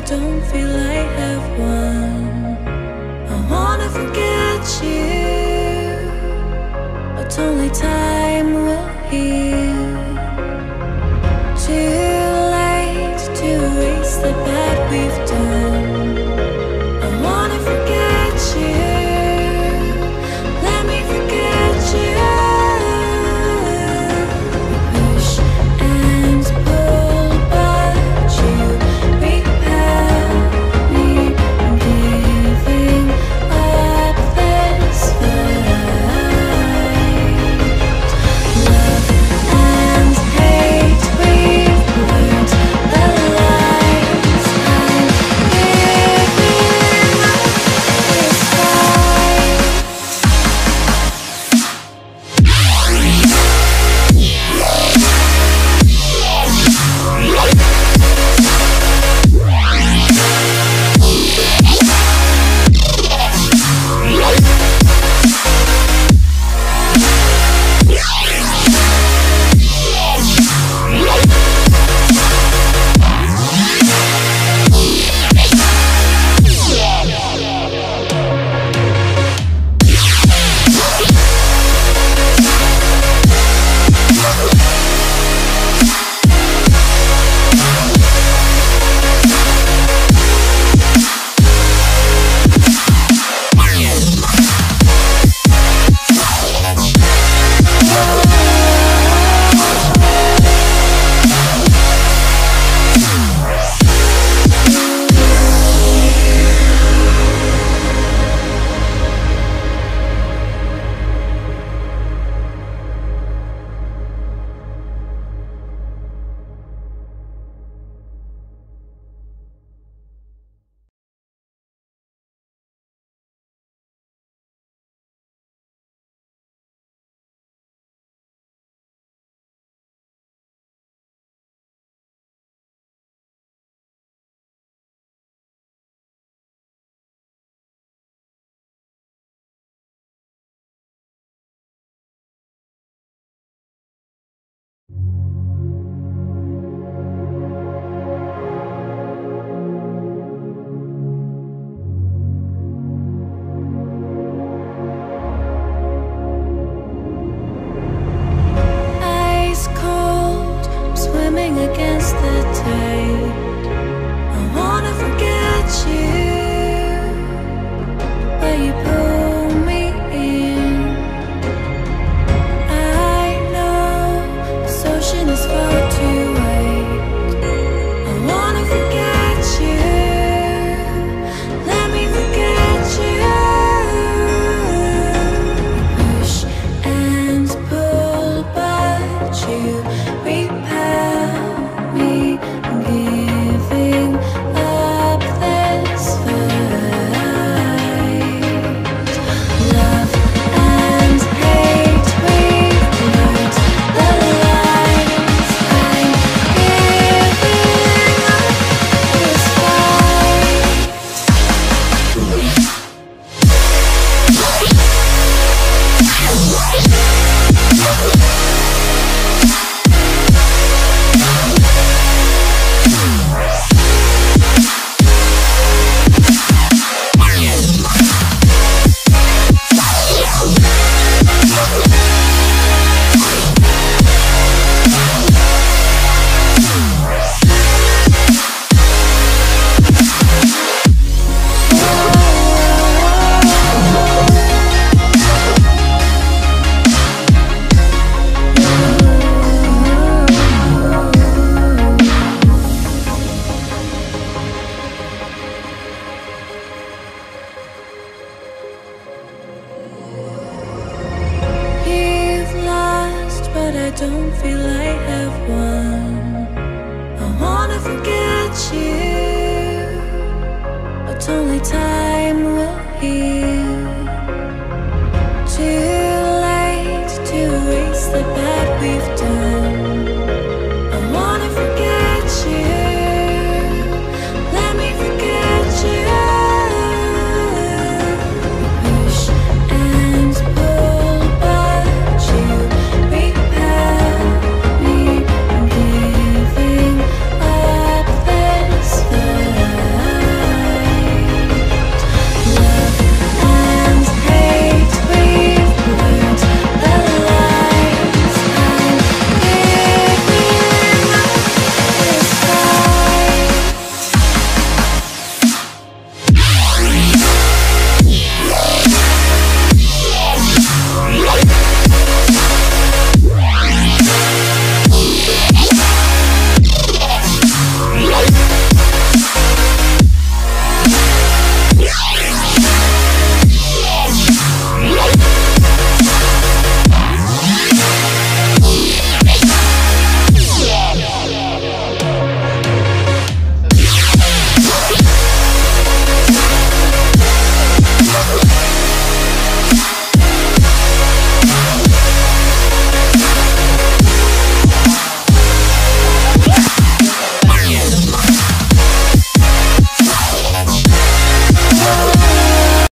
I don't feel I have one. I wanna forget you, but only time will heal. Too late to erase the bad we've done. at you, but only time will heal.